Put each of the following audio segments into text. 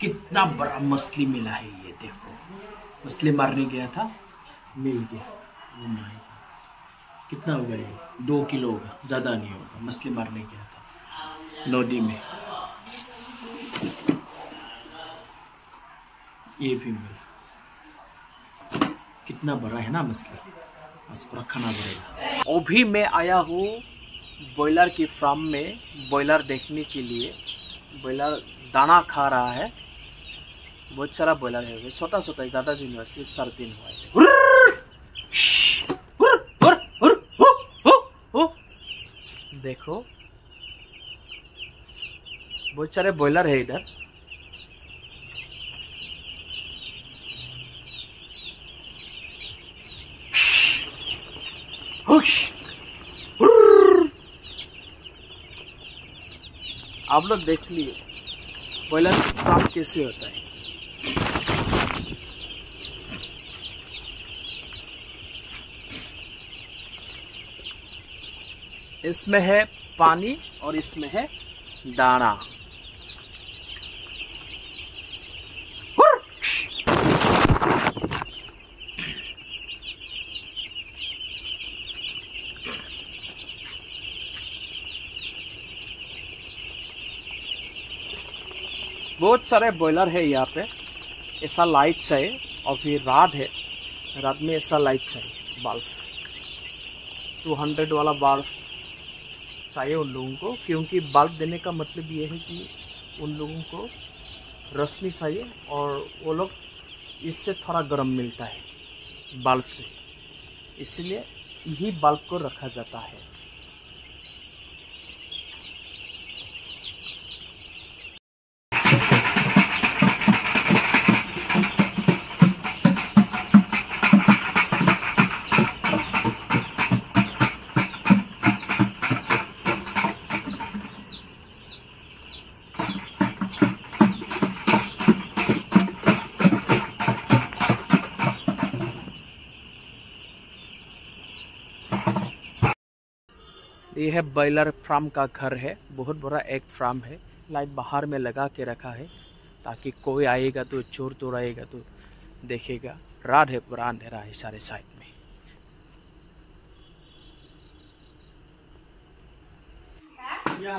कितना बड़ा मछली मिला है ये देखो। मछली मारने गया था, मिल गया। कितना होगा ये? दो किलो होगा, ज़्यादा नहीं होगा। मछली मारने गया था। नदी में। ये भी मिला। कितना बड़ा है ना मछली? बस पूरा खाना पड़ेगा अभी मैं आया हूँ बॉयलर की फार्म में बॉयलर देखने के लिए। बॉयलर दाना खा रहा है। बहुत सारा बॉयलर है। छोटा छोटा, ज़्यादा दिन हुआ, सिर्फ़ साढ़े तीन हुआ है। देखो। बहुत सारे बॉयलर है इधर। आप लोग देख लिए। बॉयलर फार्म कैसे होता है? इसमें है पानी और इसमें है दाना। बहुत सारे बॉयलर है यहाँ पे। ऐसा लाइट चाहिए और फिर रात है। रात में ऐसा लाइट चाहिए बल्ब 200 वाला बल्ब चाहिए उन लोगों को, क्योंकि बल्ब देने का मतलब ये है कि उन लोगों को रोशनी चाहिए और वो लोग इससे थोड़ा गर्म मिलता है बल्ब से। इसलिए यही बल्ब को रखा जाता है। ये है बॉयलर फार्म का घर है। बहुत बड़ा एक फार्म है। लाइट बाहर में लगा के रखा है ताकि कोई आएगा तो चोर तोड़ आएगा तो देखेगा। रात है पूरा अंधेरा है सारे साइड में। जा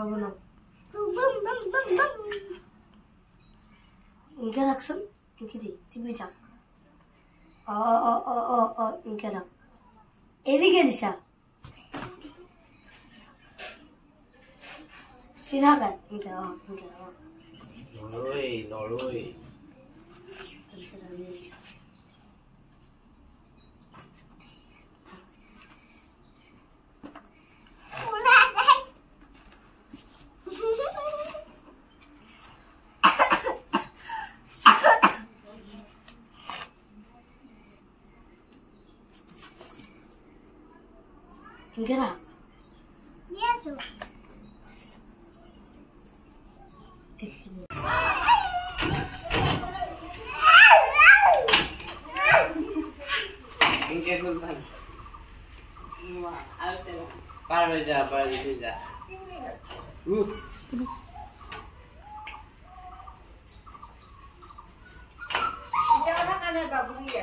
খাওয়াবো ইনকে রাখছেন ইনকে দি তুমি যাও অ অ অ অ অ ইনকে যাও এদিকে দিছা সিধা কাট ইনকে অ ইনকে অ। নরই Get up. Yes. Jangan kan ya, Pak Bu, ya.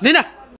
你的